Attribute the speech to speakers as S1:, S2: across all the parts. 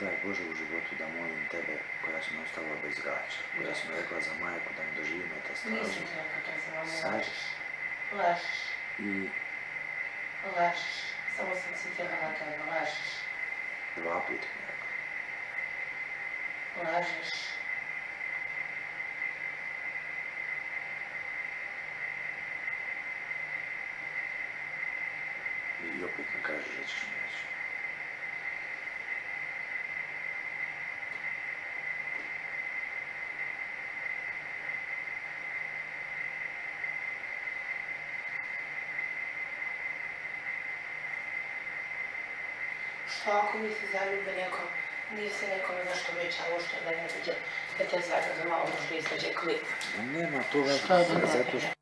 S1: daj Bože u životu da molim tebe koja si me ostavila bez gaća, koja si me rekla za majku da mi doživi metastazu.
S2: Nisam ti rekao to za mamu,
S1: Sad.
S2: Lažeš.
S1: I
S2: Lažeš. Samo sam citirala tebe, lažeš.
S1: dva puta mi rekla.
S2: Lažeš.
S1: I opet mi kažeš da ćeš mi reći.
S2: Što ako mi se zaljubi neko, nije se nekome zašto obećao što da ne dođe, da te zajedno za malo možda izađe klip.
S1: Ma nema to veze,
S2: je
S1: zato što...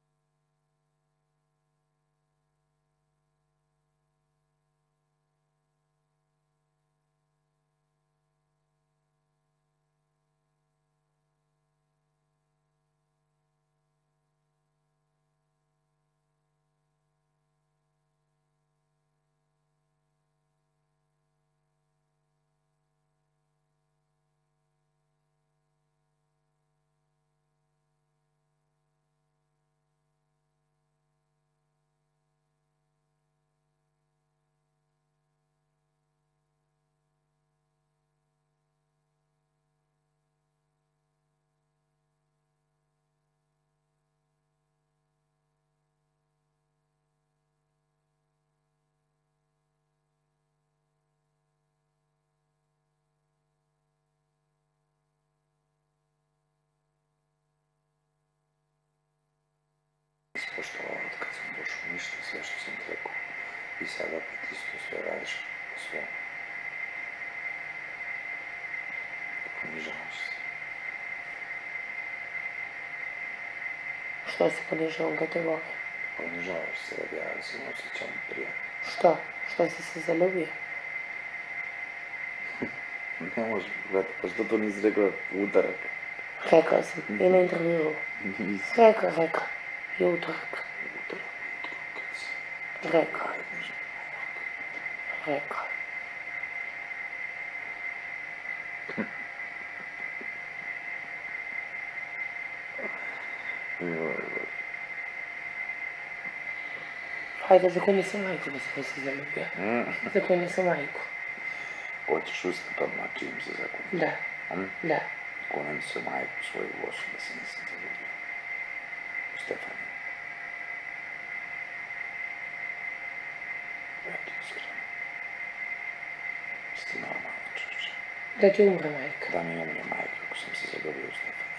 S1: ispoštovao od kad sam došao, ništa, sve što sam ti rekao. I sad opet isto sve radiš po svom. Ponižavaš se.
S2: Što se ponižavam da te volim?
S1: Ponižavaš se da ja se ne osjećam prije.
S2: Što? Što si se zaljubio?
S1: Ne može, brate, pa što to nisi rekla u utorak?
S2: Rekao sam, i na intervjuu.
S1: Nisi.
S2: Rekao, rekao. I utorak.
S1: Utorak, utorak, kad se...
S2: Rekao,
S1: Ajde, ne znam.
S2: rekao.
S1: Joj, Bože.
S2: Hajde, za koju sam majku da se se zaljubio?
S1: Mm.
S2: Za koju sam majku?
S1: Hoćeš ustati odmah čim se zakon.
S2: Da,
S1: Mm?
S2: da.
S1: Kunem se majku svoju lošu da se nisam zaljubio. U Stefanu. Ja ti iskreno. Jesi ti normalno čovječe?
S2: Da ti umre majka.
S1: Da mi umre majka ako sam se zaljubio u Stefanu.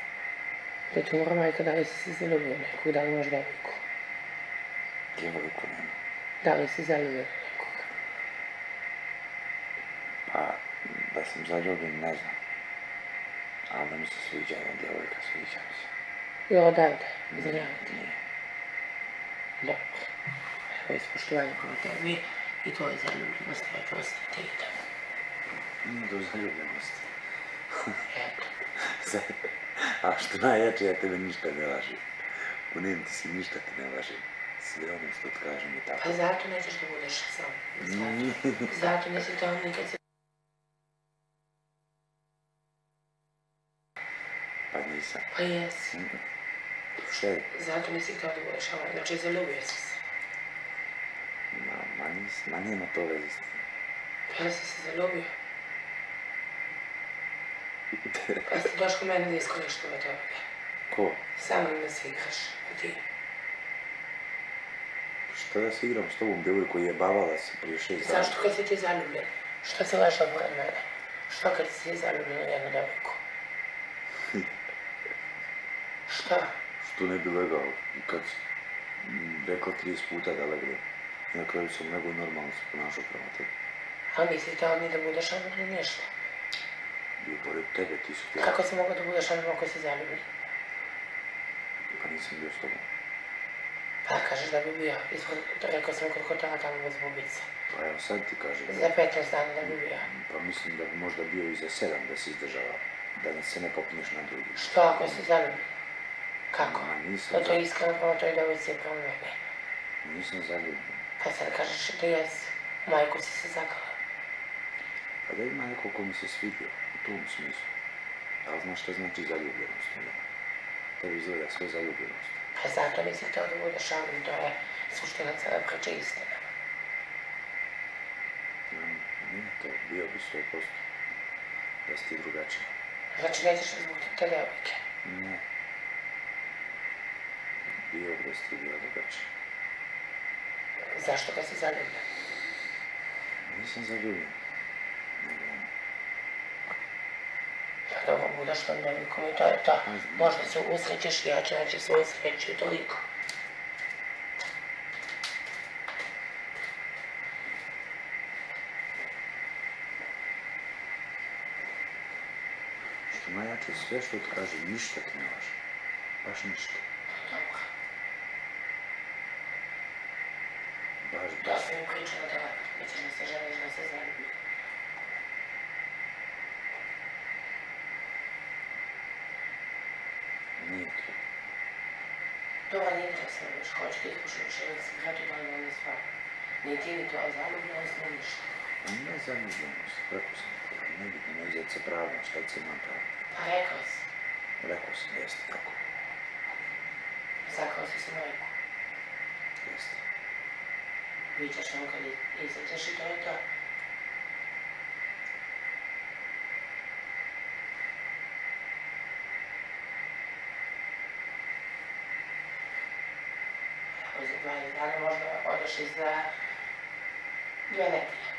S2: Da ti umre majka, da li si se zaljubio nekog, da li imaš devojku?
S1: Djevojku nema.
S2: Da li si zaljubio u nekoga?
S1: Pa, da sam zaljubljen, ne znam. Ali da mi se sviđa jedna djevojka, sviđa mi se.
S2: Jo, Davide, izvinjavam te.
S1: Nije.
S2: Dobro. Evo ispoštovanje prema tebi i tvoje zaljubljenosti, ja ću ostati i idem.
S1: Do zaljubljenosti. A što najjače, ja tebe ništa ne lažem. Kunem ti si ništa ti ne lažem. Sve ono što ti kažem je tako.
S2: Pa zato nećeš da budeš sam. Zato, zato nisi to nikad se...
S1: Pa nisam.
S2: Pa jesi.
S1: Šta je?
S2: Zato nisi htio da budeš ovaj. Znači, zaljubio si se.
S1: Ma, ma, nis, ma nema to veze s tim.
S2: Pa jesi se zaljubio. Došao kod mene da iskoriš tvoje toga.
S1: Ko?
S2: Samo da se igraš. A ti?
S1: Šta da se igram s tobom, djevojko jebavala se prije šest dana?
S2: Zašto kad si ti zaljubljen? Što si ležao pored mene? Što kad si zaljubljen u jednu devojku? Šta?
S1: Što ne bi legao? Kad si rekao 30 puta da legne. Na kraju sam nego normalno se ponašao prema tebi.
S2: A nisi htio ni da budeš ni ništa.
S1: Bio pored tebe, ti su ti...
S2: Kako si mogao da budeš ono ako si zaljubljen?
S1: Pa nisam bio s tobom.
S2: Pa kažeš da bi bio. Ispod, rekao sam kod hotela tamo bez bubice.
S1: Pa evo sad ti kažem.
S2: Za 15 dana da bi bio.
S1: Pa mislim da bi možda bio i za sedam da si izdržala. Da se ne popneš na drugi.
S2: Što ako si zaljubljen? Kako?
S1: Ma nisam,
S2: Da to je iskreno prema toj devojci i prema mene.
S1: nisam zaljubljen.
S2: Pa sad kažeš da jesi. Majku si se zakala.
S1: Pa da ima neko ko mi se svidio, tom smislu. Ali znaš šta znači zaljubljenost? Ne? Tebi izgleda sve zaljubljenost.
S2: Pa zato nisi htio da budeš Alvin, to je suština cele priče istina.
S1: Mm, Nije to, bio bi sto posto. Da si ti drugačiji.
S2: Znači nećeš zbog te devojke.
S1: Ne. Bio bi da si ti bio drugačiji.
S2: Zašto ga si zaljubljen?
S1: Nisam zaljubljen. Nego,
S2: Pa dobro, budeš tom devojkom i to je to. Možda se usrećeš i ja ću naći svoju sreću i toliko.
S1: što najjače, sve što ti kaže, ništa ti ne laže. Baš ništa.
S2: Dobro.
S1: Baš, baš.
S2: sam mi pričala da nećeš da se želiš da se zaljubi.
S1: Nije to.
S2: Dobro, nije to sve još. Hoću ti slušaš ili si grati da li ne stvar. Ni ti ni tvoja zaljubljenost, ni ništa.
S1: A ne zaljubljenost, rekao sam ti, ne bitno, ne izjeti se pravno, šta ti se ima pravno.
S2: Pa rekao si.
S1: Rekao sam, jeste tako,
S2: Zakao si se majku.
S1: jeste.
S2: Vićeš nam kad izađeš i to je to. Ako za 20 dana možda odeš i za dve nedelje.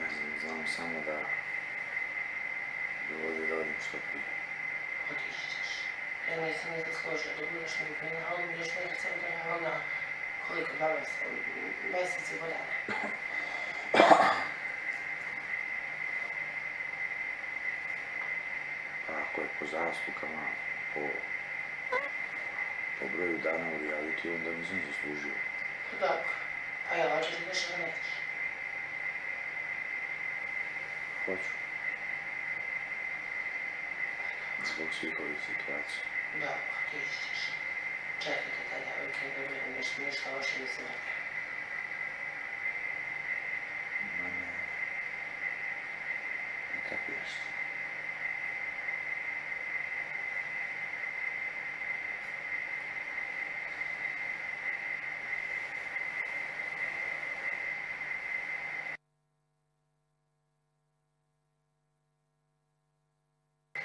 S1: Ne znam, znam samo da bi volio da odim što prije.
S2: Otići ćeš. Ja nisam ni zaslužio da budeš još ne recimo da je ona koliko dva mjeseca, mjesec i po dana.
S1: Pa ako je po zaslugama, po, po broju dana u reality, onda nisam zaslužio.
S2: Dobro. Pa jel hoćeš da ideš ili nećeš?
S1: Hoću. Zbog svih ovih situacija.
S2: Dobro, otići ćeš. Čekajte taj devojke, da bude ništa, ništa loše nisam rekla.
S1: Ma ne. Ne kapiraš ti.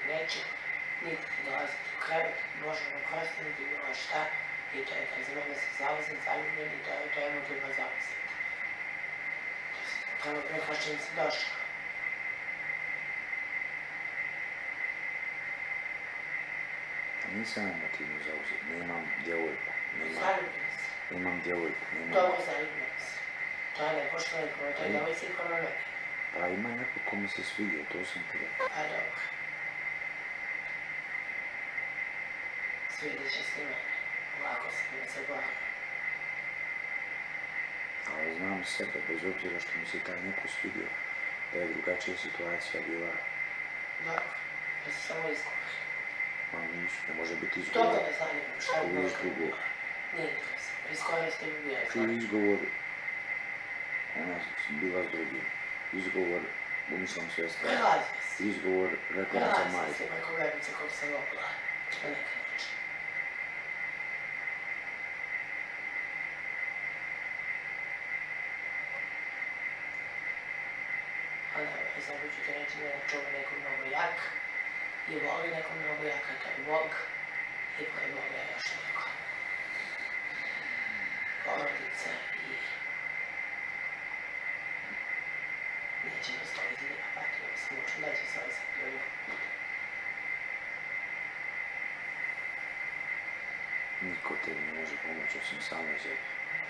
S2: Neće niti ti dolaziti u krevet, možemo koristiti niti bilo šta. I to je kad za mene se zauzet, zaljubljen i to je, to je motiva zauzet. Tamo prekaš čim si došao.
S1: Nisam emotivno zauzet, nemam djevojku, nemam,
S2: Zaljubljen si.
S1: nemam djevojku, nemam...
S2: Dobro zaljubljen si. To je nepošteno i prvo toj
S1: Mm.
S2: devojci i prvo meni.
S1: Pa ima neko ko se svidio, to sam ti rekao.
S2: Pa dobro. Svidit će se i mene. Lako se mi se glavi.
S1: Ali znam sebe, bez obzira što mi se taj neko svidio, da je drugačija situacija bila,
S2: Dobro. Ja se samo izgubiš.
S1: ma nisu, ne može biti izgovor.
S2: ne zanimam, šta
S1: Čuj
S2: bilo
S1: izgovor,
S2: Nije interesno. Iskoristi bi bio
S1: čuj izgovor, ona s- bila s drugim. Izgovor, umišljam sve strane.
S2: Prelazi se.
S1: Izgovor, rekla sam majka.
S2: se preko granice kog sam mogla. Na neki način. Ali dobro, sad ću ti reći da je čuva neko mnogo jak i voli neko mnogo jak, a to je Bog i pored Boga je još neko. Porodica i nećemo staviti da patimo se mučno, da će se ovaj sad ljudi.
S1: Niko tebi ne može pomoći osim samo sebi.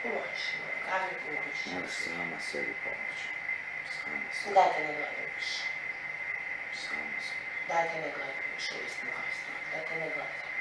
S2: Pomoći, kaže pomoći.
S1: Moraš sama sebi pomoći. Sama sebi.
S2: Dajte ne gledaj više.
S1: Sama sebi.
S2: Dajte ne gledaj više u istinu Hristu. Dajte ne gledaj.